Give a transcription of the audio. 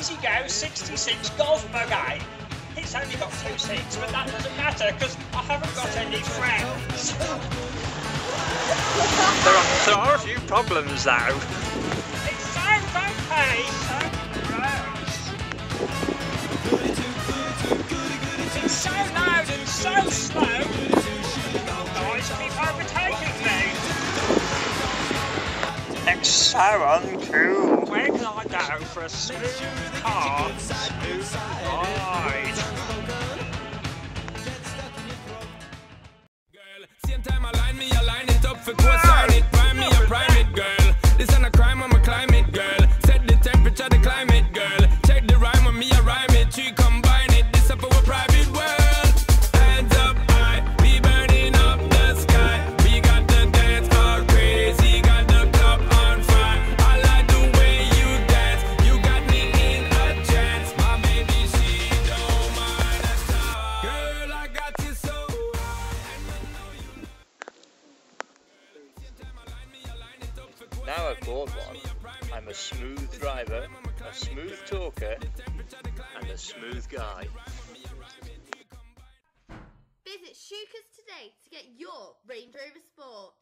E-Z-GO 66 Golf Buggy. It's only got two seats, but that doesn't matter because I haven't got any friends. there, are, there are a few problems though. It sounds okay, so gross. It's so loud and so slow. It's so uncool. Where can I go for a smooth car, smooth ride? Same time I line me, I line it up for it, Now I've bought one, I'm a smooth driver, a smooth talker, and a smooth guy. Visit Shookers today to get your Range Rover Sport.